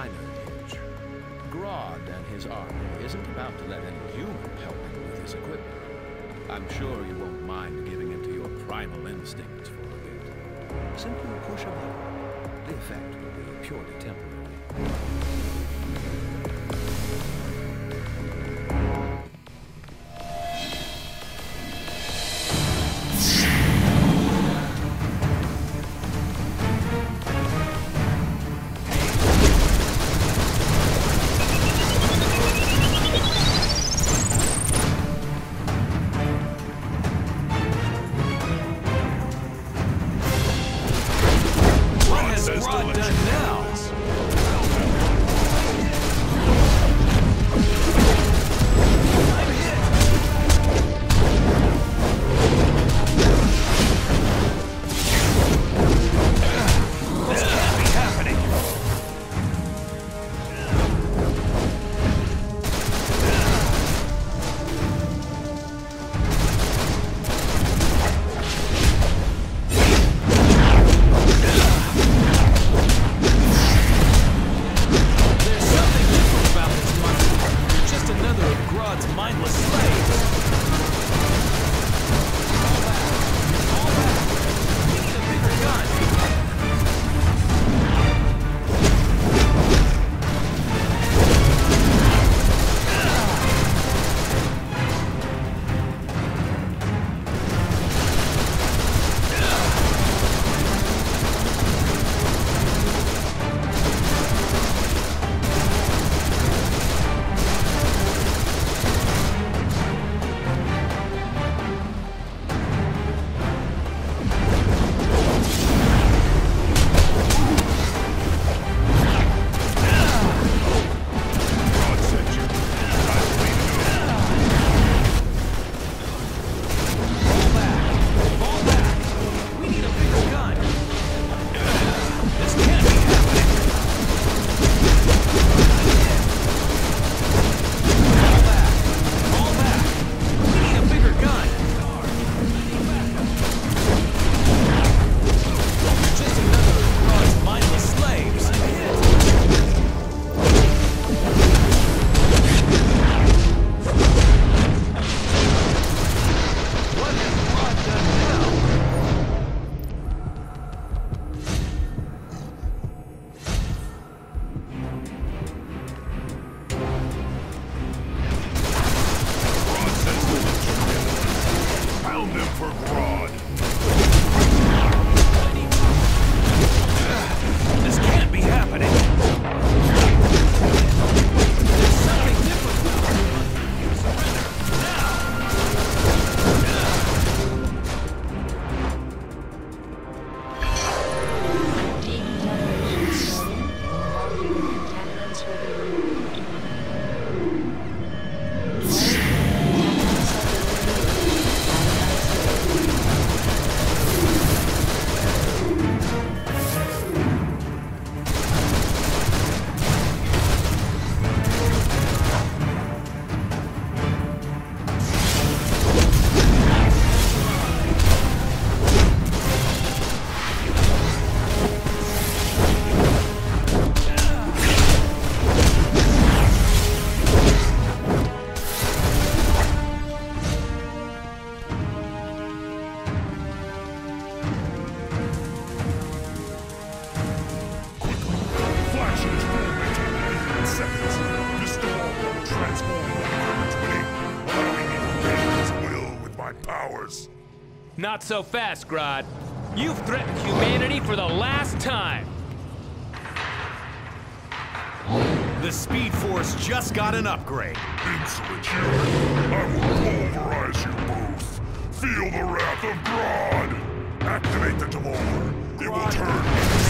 minor. Grodd and his army isn't about to let any human help him with his equipment. I'm sure you won't mind giving into your primal instincts for a bit. Simply push a button. The effect will be purely temporary. What has my. Not so fast, Grodd. You've threatened humanity for the last time. The Speed Force just got an upgrade. Insolent human, I will pulverize you both. Feel the wrath of Grodd. Activate the devolver. It will turn